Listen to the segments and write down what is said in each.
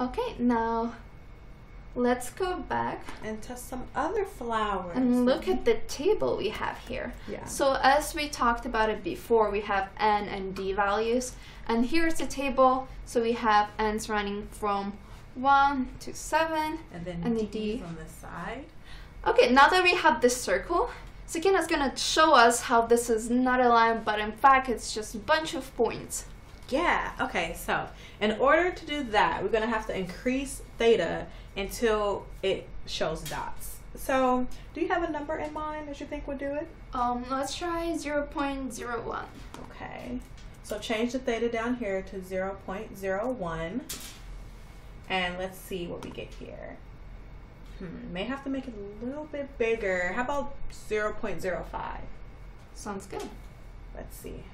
Okay, now let's go back And test some other flowers. and look at the table we have here. Yeah. So as we talked about it before, we have n and d values. And here's the table. So we have n's running from 1 to 7. and then and the D's D. on the side. Okay, now that we have this circle, Sakina's gonna show us how this is not a line, but in fact it's just a bunch of points. Yeah. Okay. So in order to do that, we're gonna have to increase theta until it shows dots. So, do you have a number in mind that you think would do it? Um, let's try 0.01. Okay. So change the theta down here to 0.01. And let's see what we get here. Hmm, may have to make it a little bit bigger. How about 0.05? Sounds good. Let's see.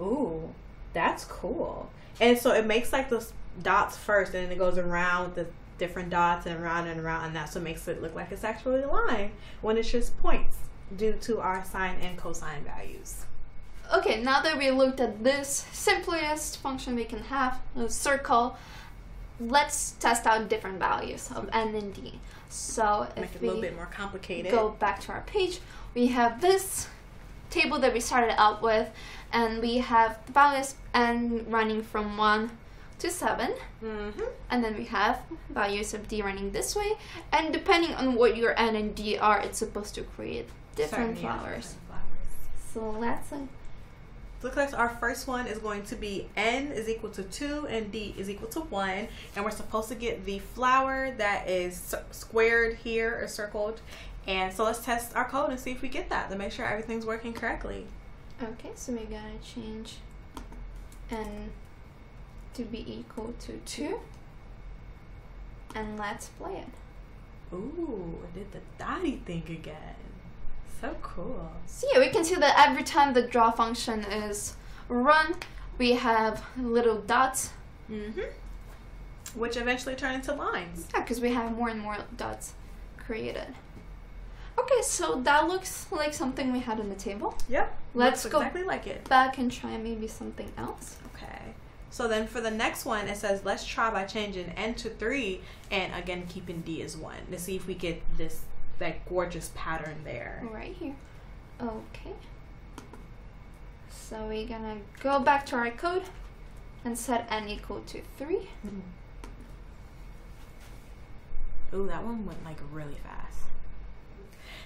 Ooh, that's cool. And so it makes like those dots first, and then it goes around the different dots and around and around, and that's what makes it look like it's actually a line when it's just points due to our sine and cosine values. Okay, now that we looked at this simplest function we can have, a circle, let's test out different values of hmm. n and d. So Make if it a little bit more complicated. go back to our page, we have this table that we started out with, and we have the values n running from 1 to 7, Mm-hmm. and then we have values of d running this way, and depending on what your n and d are, it's supposed to create different flowers. So let's uh, Looks like our first one is going to be n is equal to 2 and d is equal to 1. And we're supposed to get the flower that is squared here or circled. And so let's test our code and see if we get that to make sure everything's working correctly. Okay, so we gotta change n to be equal to 2. And let's play it. Ooh, I did the dotty thing again. So cool. So yeah, we can see that every time the draw function is run, we have little dots. Mm-hmm. Which eventually turn into lines. Yeah, because we have more and more dots created. Okay, so that looks like something we had on the table. Yep. Let's go exactly like it. back and try maybe something else. Okay. So then for the next one, it says let's try by changing n to 3 and again keeping d as 1 to see if we get this that gorgeous pattern there. Right here. Okay. So we're gonna go back to our code and set n equal to 3. Mm-hmm. Ooh, that one went like really fast.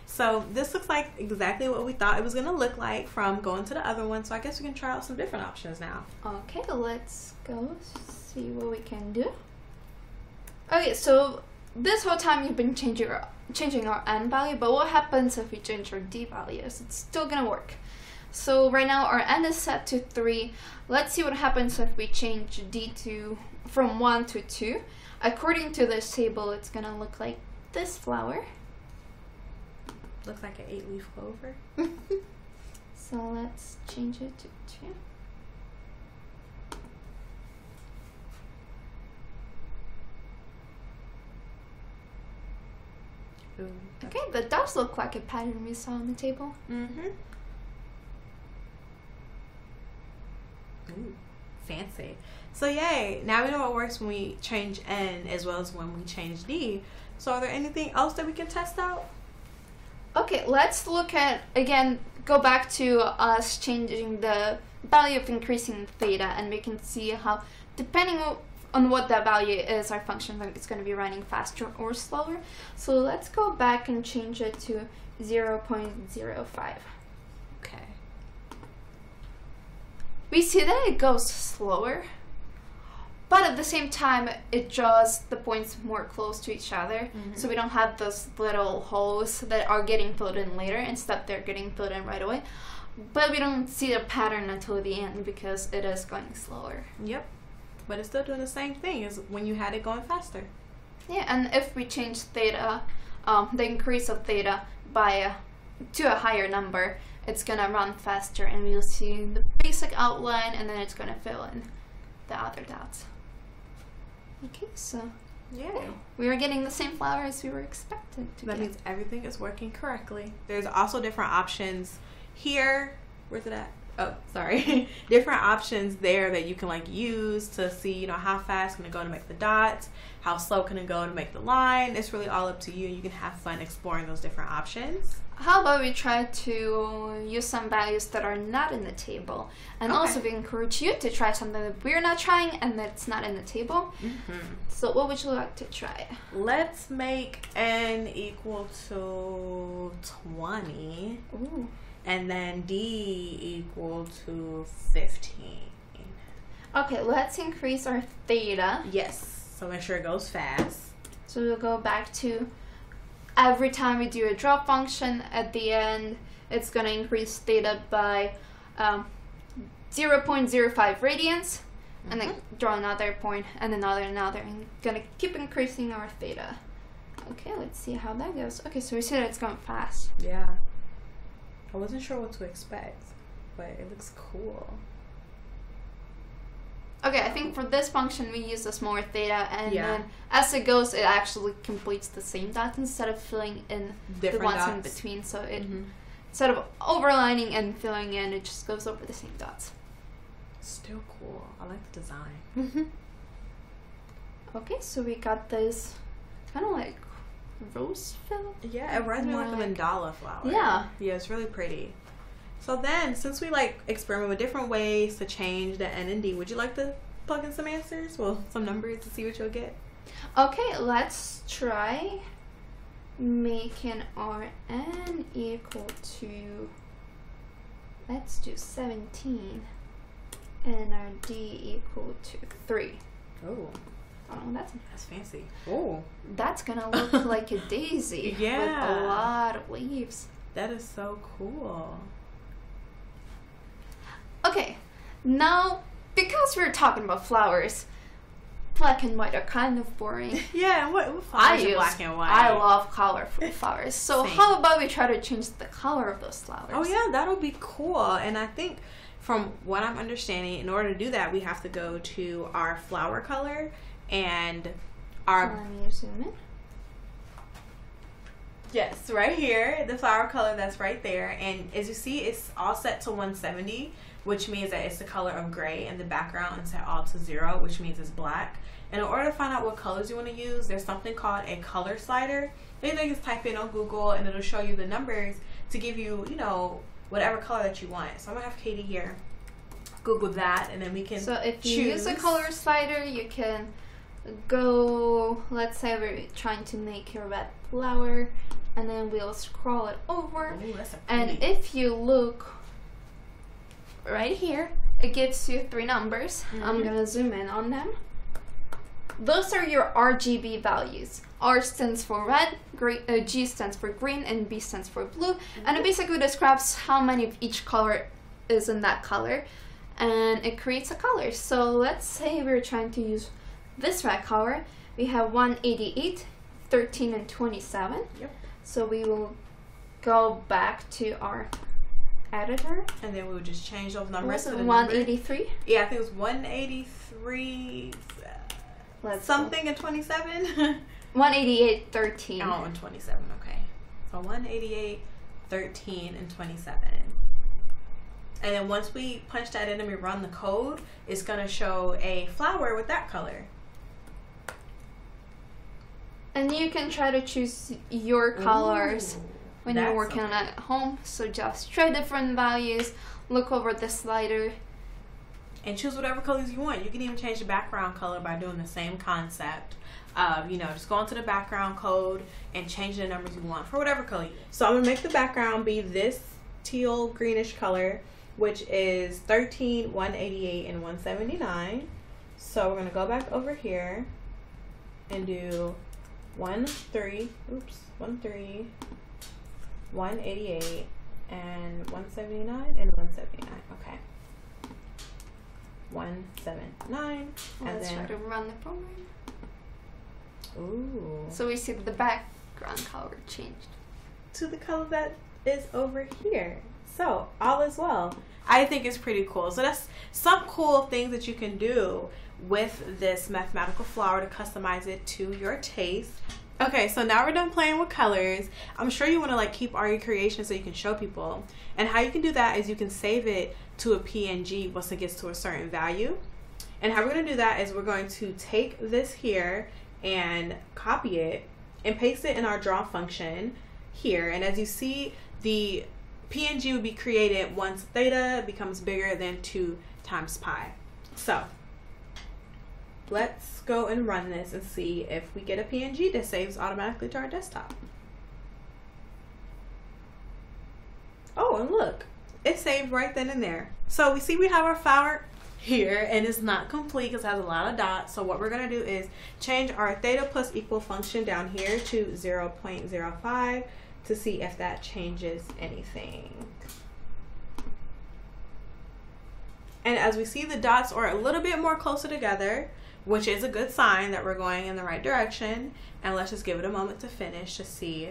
So this looks like exactly what we thought it was gonna look like from going to the other one. So I guess we can try out some different options now. Okay, let's go see what we can do. Okay, so this whole time you've been changing our changing our n value, but what happens if we change our d values? It's still gonna work. So right now our n is set to three. Let's see what happens if we change d to from one to two. According to this table, it's gonna look like this flower. Looks like an eight leaf clover. So let's change it to two. Ooh. Okay, that does look like a pattern we saw on the table. Mm-hmm. Ooh, fancy. So yay! Now we know what works when we change n as well as when we change d. So are there anything else that we can test out? Okay, let's look at again. Go back to us changing the value of increasing theta, and we can see how, depending on what that value is, our function is going to be running faster or slower. So let's go back and change it to zero point zero five. Okay. We see that it goes slower, but at the same time, it draws the points more close to each other. So we don't have those little holes that are getting filled in later. Instead, they're getting filled in right away. But we don't see the pattern until the end because it is going slower. Yep. But it's still doing the same thing as when you had it going faster. Yeah, and if we change theta, um, the increase of theta by to a higher number, it's gonna run faster, and we'll see the basic outline, and then it's gonna fill in the other dots. Okay, so Yeah. we are getting the same flower as we were expected to That get. means everything is working correctly. There's also different options here. Where's it at? Oh sorry different options there that you can like use to see you know how fast can it go to make the dots how slow can it go to make the line it's really all up to you you can have fun exploring those different options How about we try to use some values that are not in the table? And Okay. also, we encourage you to try something that we're not trying and that's not in the table. Mm-hmm. So, what would you like to try? let's make n equal to 20 Ooh. And then d equal to 15 Okay, let's increase our theta. yes so make sure it goes fast So, we'll go back to every time we do a draw function at the end, it's going to increase theta by um, 0.05 radians. And then draw another point and another, and another, and gonna keep increasing our theta. Okay, let's see how that goes. Okay, so we see that it's going fast. Yeah. I wasn't sure what to expect, but it looks cool. Okay, I think for this function we use a smaller theta, and Yeah. then as it goes, it actually completes the same dots instead of filling in Different the ones in between. So it Mhm. instead of overlining and filling in, it just goes over the same dots. Still cool. I like the design. Okay, so we got this kind of like rose fill. Yeah, it reminds me of like a Like- mandala flower. Yeah. Yeah, it's really pretty. So then, since we like experiment with different ways to change the N and D, would you like to plug in some answers? Well, some numbers to see what you'll get. Okay, let's try making our n equal to let's do 17 and our d equal to 3. Oh, Oh, that's that's fancy. Oh, that's gonna look like a daisy with Yeah. a lot of leaves. that is so cool. Okay, now because we're talking about flowers, black and white are kind of boring. Yeah, and what, what I flowers are use black and white? I love colorful flowers. So Same. how about we try to change the color of those flowers? Oh yeah, that'll be cool. And I think from what I'm understanding, in order to do that, we have to go to our flower color and our Let me zoom in. yes, right here, the flower color that's right there. And as you see, it's all set to 170, which means that it's the color of gray, and the background is set all to zero, which means it's black. And in order to find out what colors you want to use, there's something called a color slider. Then you can just type in on Google, and it'll show you the numbers to give you, you know, whatever color that you want. So I'm gonna have Katie here Google that, and then we can. So if you use a color slider, you can go. Let's say we're trying to make your red flower, and then we'll scroll it over. Ooh, And if you look right here, it gives you three numbers. I'm Mhm. gonna zoom in on them. Those are your RGB values. R stands for red, green, uh, G stands for green, and B stands for blue. And it basically describes how many of each color is in that color. And it creates a color. So let's say we're trying to use this red color. We have 188, 13, and 27. Yep. So we will go back to our editor. and then we would just change those numbers Was it the number. 183? Yeah, I think it was 183 uh, Let's something and 27. 188, 13. Oh, and 27, okay. So 188, 13, and 27. And then once we punch that in and we run the code, it's going to show a flower with that color. And you can try to choose your colors Ooh, when you're working on okay. it at home. So just try different values, look over the slider. And choose whatever colors you want. You can even change the background color by doing the same concept. Of, you know, just go into the background code and change the numbers you want for whatever color. You so I'm gonna make the background be this teal greenish color, which is 13, 188, and 179. So we're gonna go back over here and do one three, oops, one three, 188, and 179 and 179. Okay. 179 and Let's try then to run the program. ooh So we see the background color changed. to the color that is over here. So all is well. I think it's pretty cool. So that's some cool things that you can do with this mathematical flower to customize it to your taste. Okay, so now we're done playing with colors. I'm sure you want to like keep all your creations so you can show people. And how you can do that is you can save it to a PNG once it gets to a certain value. And how we're going to do that is we're going to take this here and copy it and paste it in our draw function here. And as you see, the PNG will be created once theta becomes bigger than 2 times pi. So let's go and run this and see if we get a PNG that saves automatically to our desktop. Oh, and look, it saved right then and there. So we see we have our flower here and it's not complete because it has a lot of dots. So what we're going to do is change our theta plus equal function down here to 0.05 to see if that changes anything. And as we see the dots are a little bit more closer together, which is a good sign that we're going in the right direction. And let's just give it a moment to finish to see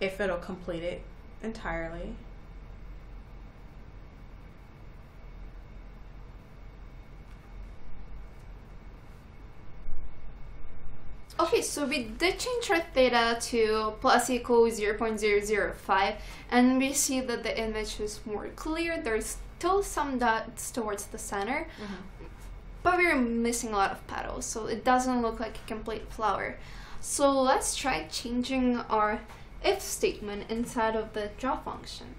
if it'll complete it entirely. Okay, so we did change our theta to plus equal 0 0.005 and we see that the image is more clear. There's still some dots towards the center, mm-hmm. But we're missing a lot of petals, so it doesn't look like a complete flower. So let's try changing our if statement inside of the draw function.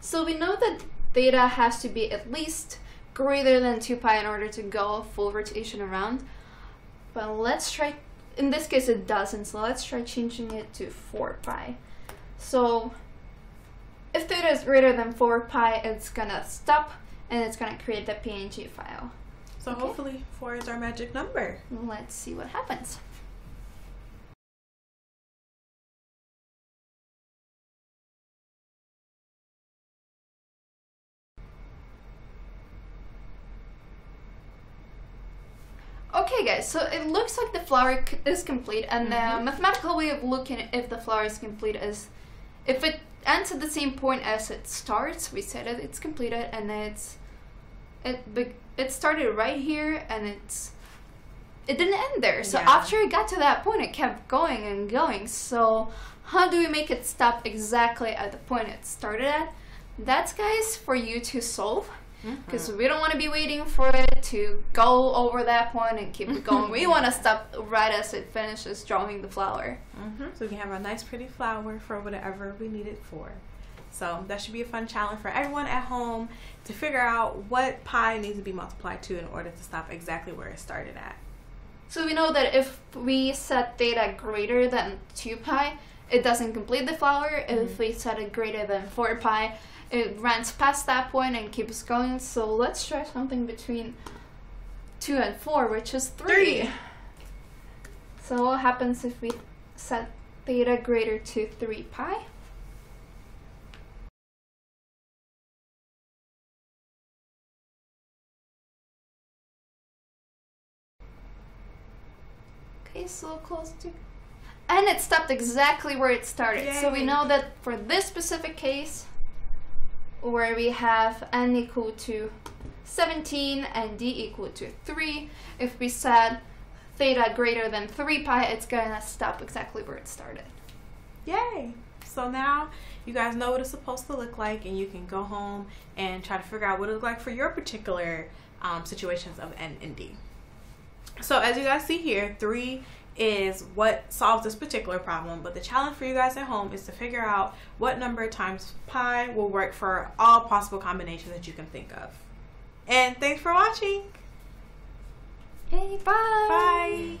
So we know that theta has to be at least greater than 2 pi in order to go a full rotation around. But let's try in this case it doesn't, so let's try changing it to 4 pi. So if theta is greater than 4 pi, it's gonna stop and it's gonna create the PNG file. So okay. hopefully 4 is our magic number. Let's see what happens. Okay guys, so it looks like the flower is complete and mm -hmm. the mm-hmm. mathematical way of looking if the flower is complete is if it ends at the same point as it starts, we said it, it's completed and it's it it started right here and it's it didn't end there. So yeah. after it got to that point, it kept going and going. So how do we make it stop exactly at the point it started at? That's guys for you to solve because mm-hmm. we don't want to be waiting for it to go over that point and keep it going. we want to stop right as it finishes drawing the flower. Mm-hmm. So we can have a nice, pretty flower for whatever we need it for. So that should be a fun challenge for everyone at home to figure out what pi needs to be multiplied to in order to stop exactly where it started at. So we know that if we set theta greater than 2 pi, it doesn't complete the flower. Mm-hmm. If we set it greater than 4 pi, it runs past that point and keeps going. So let's try something between 2 and 4, which is 3. three. So what happens if we set theta greater to 3 pi? Okay, so close to... And it stopped exactly where it started. Yay. So we know that for this specific case, where we have n equal to 17 and d equal to 3. If we set theta greater than 3 pi, it's going to stop exactly where it started. Yay! So now you guys know what it's supposed to look like and you can go home and try to figure out what it looks like for your particular um, situations of n and d. So as you guys see here, 3 is what solves this particular problem. But the challenge for you guys at home is to figure out what number times pi will work for all possible combinations that you can think of. And thanks for watching. Hey, bye. Bye.